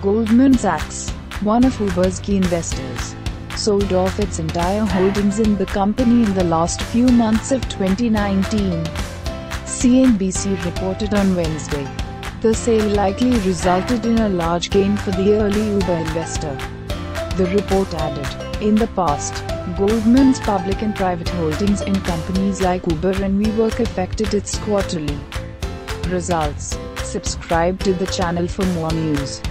Goldman Sachs, one of Uber's key investors, sold off its entire holdings in the company in the last few months of 2019. CNBC reported on Wednesday. The sale likely resulted in a large gain for the early Uber investor. The report added, in the past, Goldman's public and private holdings in companies like Uber and WeWork affected its quarterly results. Subscribe to the channel for more news.